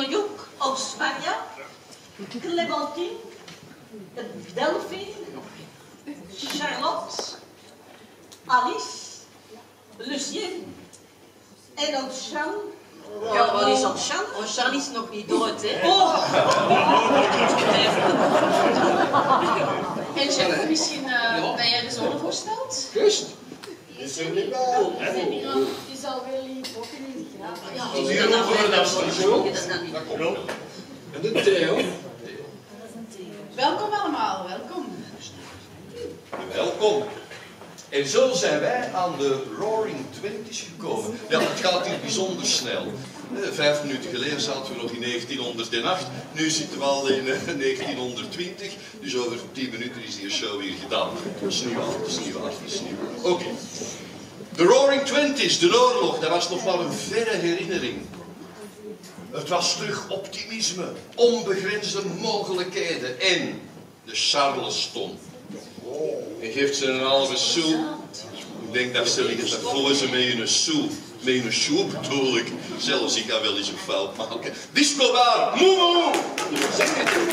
vanuit New York of Spanje. Clementine, Delphine, Charlotte, Alice, Lucien en ook Jean. Ja, wat is dat, Jean? Oh, Jean is nog niet dood, hè? Oh, En Jeff, misschien uh, ben jij de zoon voorstelt? Kust. Die zal wel lief ook in de graaf. Ja, Hier roepen we dat is dan niet. Dat klopt. En de Theo. Welkom allemaal, welkom. Welkom. En zo zijn wij aan de Roaring Twenties gekomen. Ja, het gaat hier bijzonder snel. Eh, Vijf minuten geleden zaten we nog in 1908. Nu zitten we al in eh, 1920. Dus over tien minuten is die show hier gedaan. Dat is niet waar, dat is niet waar, dat is niet waar. Oké. De Roaring Twenties, de oorlog, dat was nog maar een verre herinnering. Het was terug optimisme, onbegrensde mogelijkheden en de Charleston. En geeft ze een halve sou. Ik denk dat ze liggen, dat vullen ze met een sou. Met een sou bedoel ik. Zelfs ik kan wel eens een fout maken. Disco bar, moe het.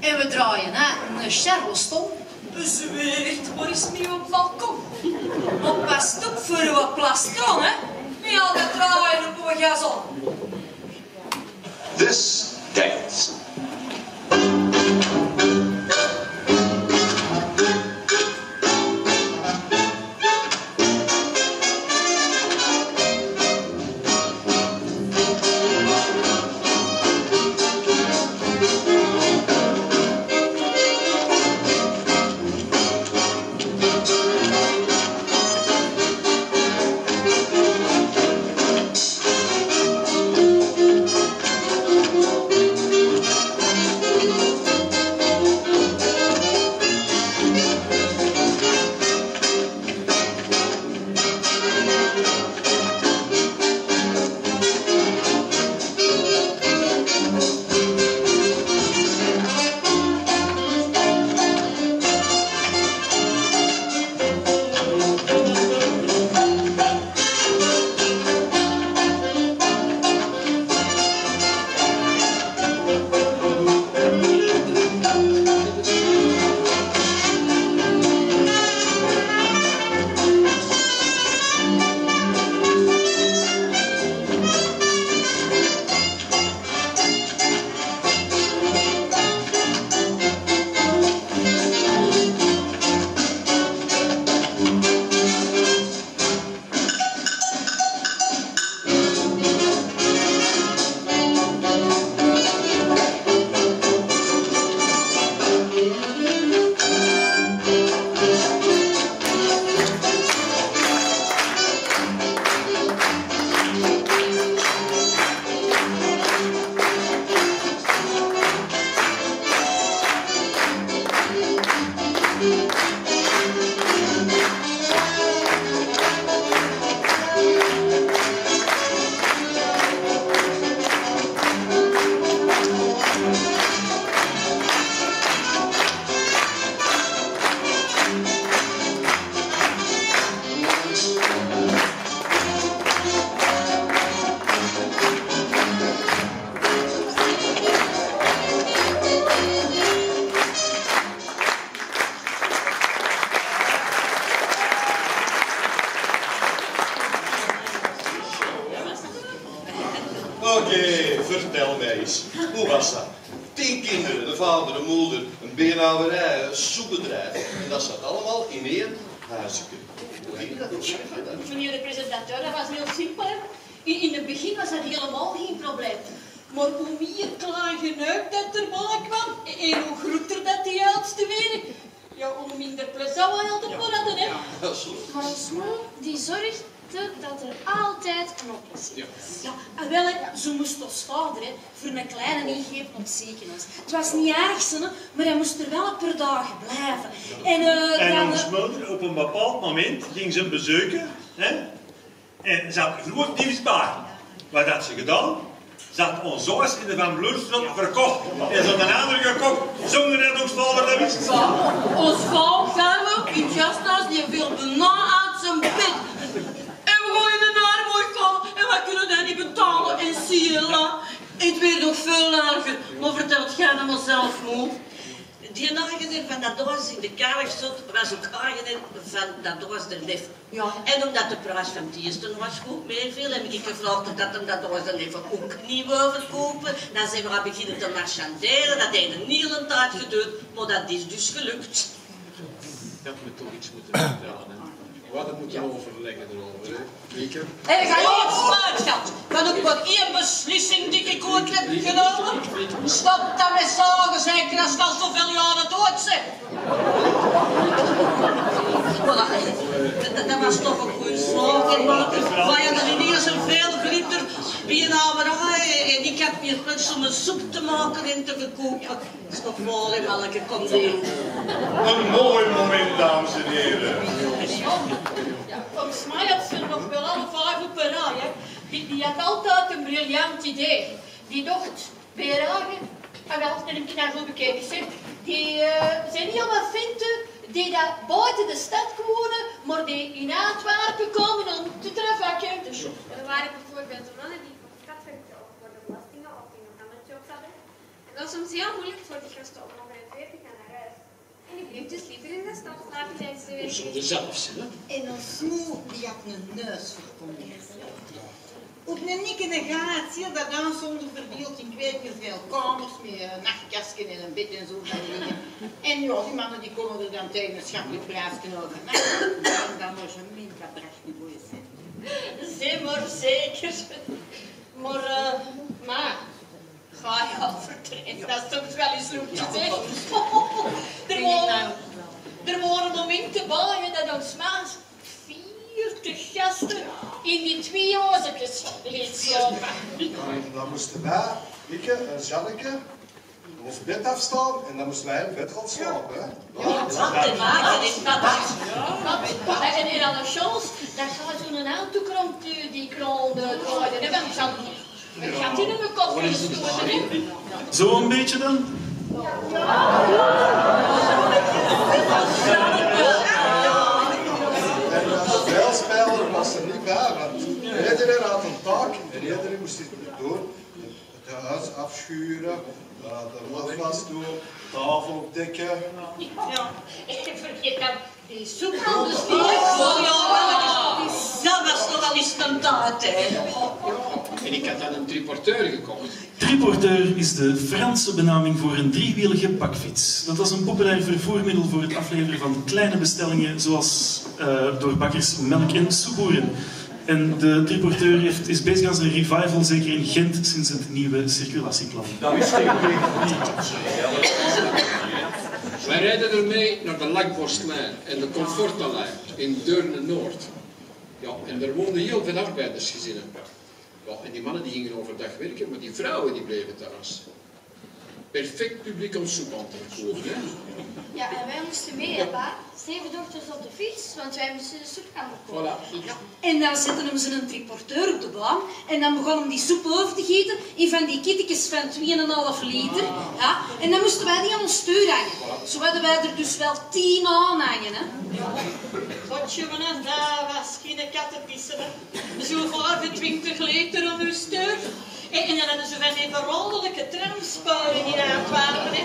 En we draaien hè, een Charleston. Bezweert, waar is nu op balkon? Op pas op voor uw plastron, hè? Niet al dat draaien op uw gazon. This dance Oké, vertel mij eens. Hoe was dat? Tien kinderen, een vader, een moeder, een beenhouwerij, een soepbedrijf. En dat zat allemaal in één huisje. Meneer de presentateur, dat was heel simpel. hè. In, in het begin was dat helemaal geen probleem. Maar hoe meer klein genuik dat erbij kwam, en hoe groter dat die oudste werden, ja, hoe minder altijd voor hadden, hè. Ja, zo. Maar ons moe, die zorg, weten dat er altijd een oplossing is. Ja, en wel, zo moest ons vader hè, voor een kleine ingreep op het ziekenhuis. Het was niet erg, zo, hè, maar hij moest er wel een paar dagen blijven. En, eh En dan... ons moeder op een bepaald moment ging ze hem bezoeken. Hè? En ze had groot bij. Wat had ze gedaan? Ze had ons huis in de Van Bloerstraat verkocht. En ze had een andere gekocht, zonder dat ons vader dat wist. Ons vrouw zijn we in gasthuis, die viel bijna uit zijn bed. En we gooien de naar mooi komen en wij kunnen dat niet betalen. En zie je la, het werd nog veel lager. Maar vertelt jij dat maar zelf, moe. Die eigenaar van dat doos in de stond, was ook eigenaar van dat doos de lef. Ja. En omdat de prijs van het eerste was goed meeviel, heb ik gevraagd dat hem dat doos de lef ook niet wil verkopen. Dan zijn we beginnen te marchanderen, dat heeft een hele tijd geduurd, maar dat is dus gelukt. Dat moet toch iets moeten gedaan, We hadden moeten overleggen erover, hè. Mieke? Hé, ga je op schat. Kan ook maar één beslissing die ik ooit heb genomen. Stop dat met zagen, zeker als het al zoveel jaren dood zijn. Voilà, dat, dat- dat was toch een goede slag. En beenhouwerij. En ik heb hier plots om een soep te maken en te verkopen. Stop voor in welke komt hier. Een mooi moment, dames en heren. Ja, volgens mij had ze er nog wel alle vijf op een rij. Hè. Die, die had altijd een briljant idee. Die dacht, Beerhagen, en wel, en ik daar zo bekeken zeg, die eh, zijn heel wat vinten die daar buiten de stad wonen, maar die in Antwerpen komen om te treffen. Dus Er waren bijvoorbeeld mannen die voor skatrechten of voor de belastingen of die nog andere jobs hadden. Dat was soms heel moeilijk voor die gasten om over een veertig gaan naar huis. En die bleef dus liever in de stad slapen tijdens de Zo werk. dezelfde, hè. En ons moe, die had een neus verkondigd. Op een nikke negatie, dat dan zonder verdeeld in ik weet niet veel kamers met een nachtkastje en een bed en zo van die dingen. En ja, die mannen die konden er dan tegen een schappelijk prijsje overnachten. En dan was een min bedrag niet voor je zin. Zeg maar zeker. Maar, eh, maar, ga je al vertrekken? Dat is toch wel eens leuk gezegd. er, waren, er waren momenten bij dat ons maas 40 gasten in die twee huisjes liet slapen. En dan moesten wij, ik en Janneke, ons bed afstaan en dan moesten wij in bed gaan slapen. Wat te maken is dat? Ja, en, aan de chance, daar gaat zo'n autokrant die, die kraan draaien. En dan zat ik gaat in een kop gestoten. Zo'n beetje dan? En de speelspeler was er niet bij, want iedereen had een taak en iedereen moest iets door. Het huis afschuren, eh, de afwas doen, tafel opdekken. Ja, ik vergeet dat die soeprondes niet. Oh ja, dat was toch al eens een taart, hè. En ik had dan een triporteur gekocht. Triporteur is de Franse benaming voor een driewielige bakfiets. Dat was een populair vervoermiddel voor het afleveren van kleine bestellingen, zoals eh, door bakkers melk en soeboeren. En de triporteur heeft, is bezig aan zijn revival, zeker in Gent, sinds het nieuwe circulatieplan. Dat wist ik niet. Wij rijden ermee naar de Langborstlijn en de Comfortalijn in Deurne-Noord. Ja, en er woonden heel veel arbeidersgezinnen. En die mannen die gingen overdag werken, maar die vrouwen die bleven thuis. Perfect publiek om soep aan te. Hè? Ja, en wij moesten mee, hè, pa. Zeven dochters op de fiets, want wij moesten de soep gaan verkopen. Voilà. En dan zetten hem ze een triporteur op de baan. En dan begon hem die soep over te gieten in van die kittekes van 2,5 liter. Ja. En dan moesten wij die aan ons stuur hangen. Zo hadden wij er dus wel 10 aan hangen. Hè. Godje, man, dat was geen kattenpissen. Zo voor 20 liter aan uw steur. En, en dan hadden ze van die veranderlijke tramspuren in Antwerpen. Hè.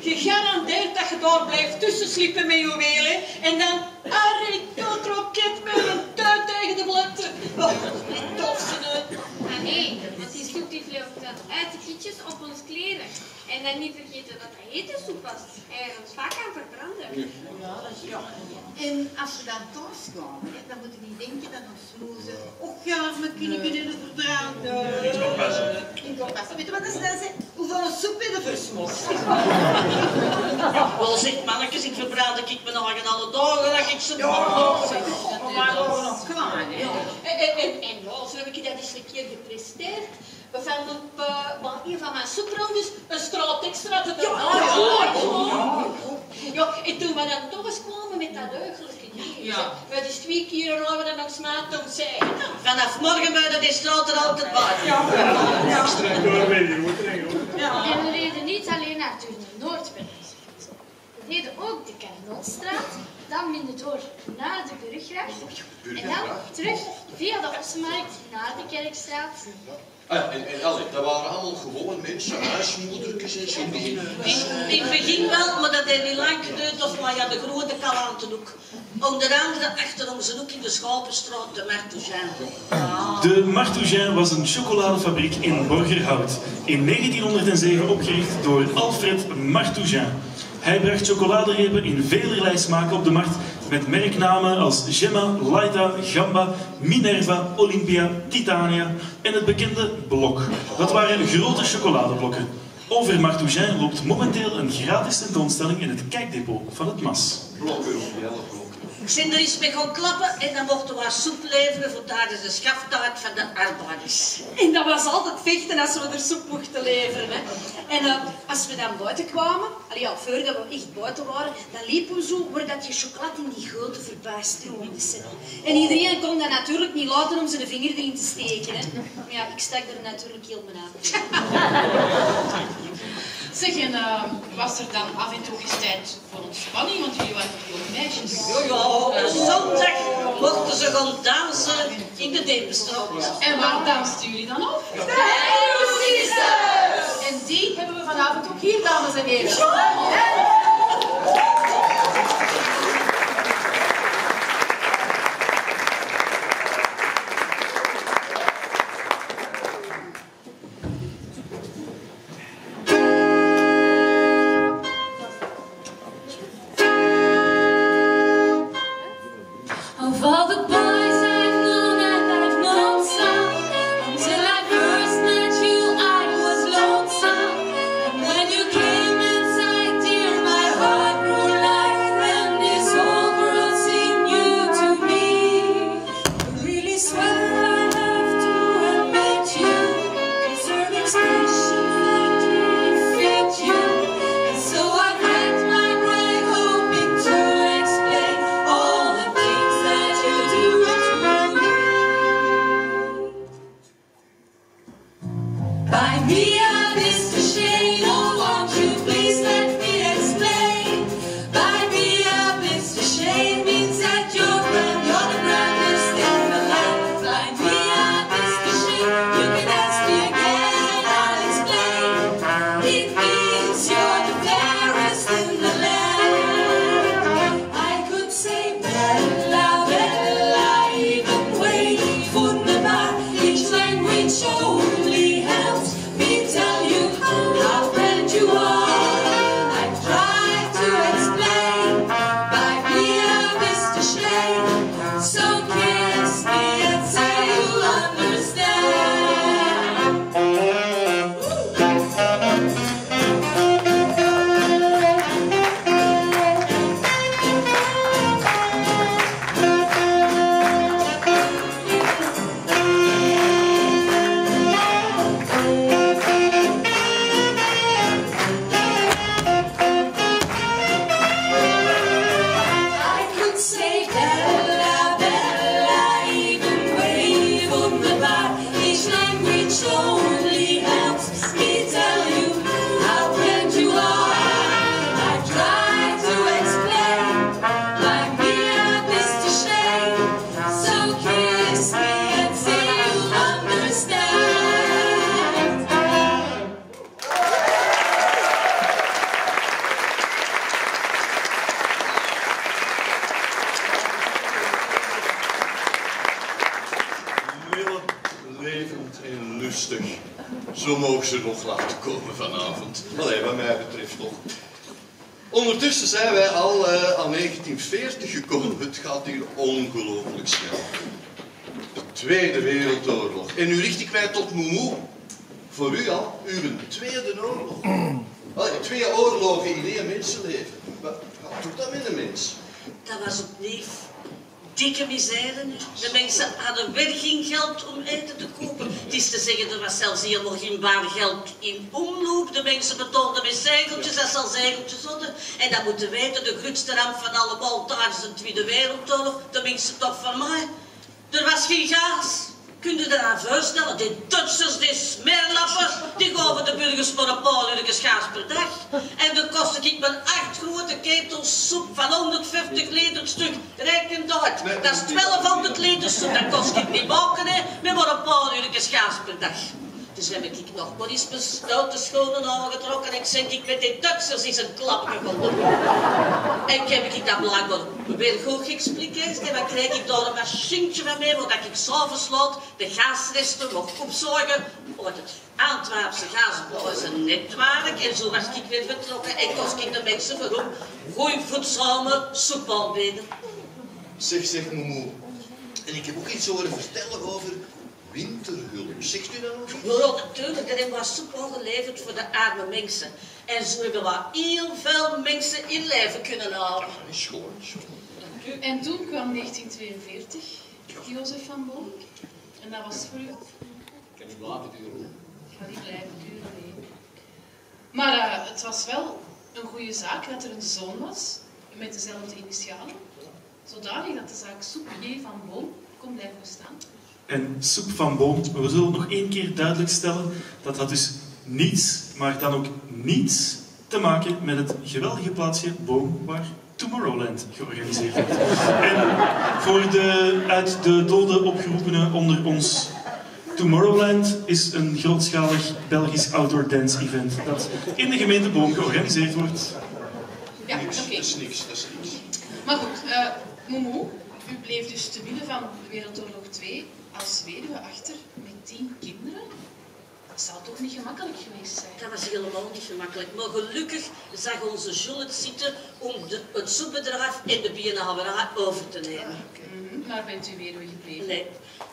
Gegarandeerd dat je daar blijft tussenslippen met je wiel. Hè. En dan arrêtot roket met een tuin tegen de vlakte. Oh, die tofste uit. Ah nee, want die soep die dan uit de gietjes op ons kleren. En dan niet vergeten dat dat hete soep was. En ons vaak aan verbranden. Ja, dat is ja. En als we dan thuis komen, hè, dan moeten die denken dat ons moeder och ja, mijn kinderen kunnen er verbranden. In kompas. In kompas. Weet je maar eens dan zeg, hoeveel soep heb je versmokt? Wel zeg mannetjes, ik verbrandde ik mijn eigen alle dagen dat ik ze mag. Maar nog hè? En, en, en, ja, zo heb ik dat eens een keer gepresteerd. We vonden op uh, een van mijn soeprondes een straat extra te doen. Ja, ja, ja. en toen we dan toch eens kwamen met dat deugdelijke Ja. We dus twee keer hebben we dan nog smaakt om zij. Vanaf morgen buiten die straat er altijd bij. Door, je, moet streng hoor. En we reden niet alleen naar Turner Noordberg. We reden ook de Karnelstraat, dan Minnedoor naar de Burggracht en dan terug via de Ossenmarkt naar de Kerkstraat. Ah, ja, en, en allee, dat waren allemaal gewoon mensen, huismoedertjes en zo. Die, In, in het begin wel, maar dat heeft niet lang geduurd. Of maar ja, de grote kalantenhoek. Onder andere achter onze hoek in de Schapenstraat, de Martoujean. De Martoujean was een chocoladefabriek in Borgerhout. In 1907 opgericht door Alfred Martoujean. Hij bracht chocoladerepen in velerlei smaken op de markt met merknamen als Gemma, Laita, Gamba, Minerva, Olympia, Titania en het bekende Blok. Dat waren grote chocoladeblokken. Over Martoujean loopt momenteel een gratis tentoonstelling in het kijkdepot van het MAS. Er eens mee gaan klappen en dan mochten we soep leveren voor tijdens de schaftaart van de arbeiders. En dat was altijd vechten als we er soep mochten leveren. Hè. En eh, als we dan buiten kwamen, allee, ja, voordat we echt buiten waren, dan liepen we zo waar dat je chocolade in die stroomde. hè. En iedereen kon dat natuurlijk niet laten om zijn vinger erin te steken. Hè. Maar ja, ik stak er natuurlijk heel mijn aan. Zeg, en eh, was er dan af en toe eens tijd voor ontspanning? Want jullie waren toch jonge meisjes? Ja, ja, op zondag mochten ze gaan dansen in de Deemstraat. En waar dansten jullie dan op? En die hebben we vanavond ook hier, dames en heren. Zo mogen ze nog laten komen vanavond. Allee, wat mij betreft toch. Ondertussen zijn wij al eh, aan 1940 gekomen. Het gaat hier ongelooflijk snel. De Tweede Wereldoorlog. En nu richt ik mij tot Moemoe. voor u al, uw tweede oorlog. Allee, twee oorlogen in één mensenleven. Wat, wat doet dat met een mens? Dat was opnieuw dikke misère. De mensen hadden weer geen geld om eten te kopen. Het is te zeggen, er was zelfs helemaal geen waar geld in omloop. De mensen betaalden met zegeltjes als ze al hadden. En dat moeten weten, de grootste ramp van allemaal tijdens de Tweede Wereldoorlog. De mensen toch van mij. Er was geen gas. Kun je eraan voorstellen? Die Duitsers, die smeerlappen, die gaven de burgers maar een paar uurtjes gas per dag. En dan kostte ik mijn acht grote ketels soep van 150 liter stuk. Reken dat. Dat is 1200 liter soep. Dat kost ik niet maken, hè. Met maar een paar uurtjes gas per dag. Dus heb ik nog maar eens mijn stoute schoenen aangetrokken en ik zeg ik met die Duitsers is een klap gevonden. En heb ik dat blijkbaar geëxpliqueerd en dan kreeg ik daar een machientje van mij, waar ik s'avonds laat de gasresten nog opzuigen uit het Antwerpse gasbouwensnetwerk. En zo was ik weer vertrokken en kost ik de mensen voor op goeie voedzame soep aanbieden. Zeg, zeg, moemoe. En ik heb ook iets horen vertellen over winterhulp. Zegt u dat nog? iets? Ja, natuurlijk, er hebben wat soep al geleverd voor de arme mensen. En zo hebben we heel veel mensen in leven kunnen houden. Dat is schoon, schoon. En toen kwam 1942, Jozef van Boom. En dat was voor u. Ik kan niet blijven duren. Gaat niet blijven duren, nee. Maar eh, het was wel een goede zaak dat er een zoon was met dezelfde initialen. Zodanig dat de zaak Soep J. van Boom kon blijven bestaan. En soep van boom, we zullen nog één keer duidelijk stellen, dat had dus niets, maar dan ook niets te maken met het geweldige plaatsje Boom waar Tomorrowland georganiseerd wordt. En voor de uit de doden opgeroepenen onder ons, Tomorrowland is een grootschalig Belgisch outdoor dance event dat in de gemeente Boom georganiseerd wordt. Ja, oké. dat is niks, dat is niks. Maar goed, eh Momo, u bleef dus te midden van Wereldoorlog 2 als weduwe achter met tien kinderen. Dat zou toch niet gemakkelijk geweest zijn? Dat was helemaal niet gemakkelijk. Maar gelukkig zag onze Jules zitten om de, het soepbedrijf en de bierenhouderij over te nemen. Mhm, Maar bent u weduwe gebleven? Nee.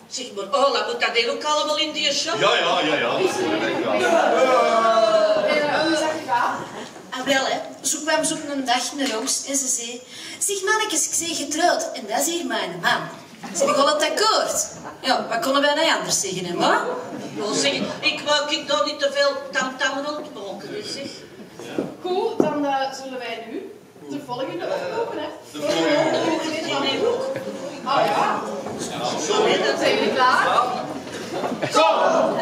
Zeg maar, oh, dat moet dat hier ook allemaal in die show? Ja, ja, ja, ja. Ah, wel hè, zo kwam ze op een dag naar huis en ze zei... Zeg mannetjes, ik ben getrouwd en dat is hier mijn man. Zeg ik al het akkoord? Ja, wat konden wij nou anders zeggen, hè, maar? Ja, zeg, ik wou ik daar niet te veel tamtam rondmaken, hè, zeg. Goed, dan eh, zullen wij nu de volgende oplopen, hè? De volgende. Ah ja, Nee, dat zijn jullie klaar? Kom!